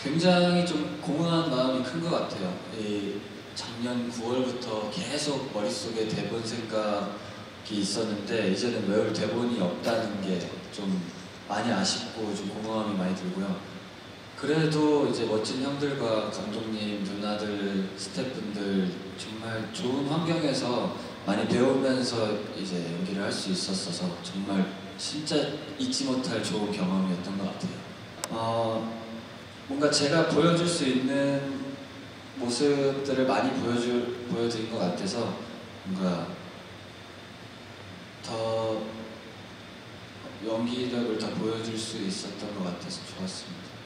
굉장히 좀 공허한 마음이 큰 것 같아요. 이 작년 9월부터 계속 머릿속에 대본 생각이 있었는데 이제는 외울 대본이 없다는 게 좀 많이 아쉽고 좀 공허함이 많이 들고요. 그래도 이제 멋진 형들과 감독님, 누나들, 스태프분들 정말 좋은 환경에서 많이 배우면서 이제 연기를 할 수 있었어서 정말 진짜 잊지 못할 좋은 경험이었던 것 같아요. 어, 뭔가 제가 보여줄 수 있는 모습들을 많이 보여줄, 보여드린 것 같아서 뭔가 더 연기력을 더 보여줄 수 있었던 것 같아서 좋았습니다.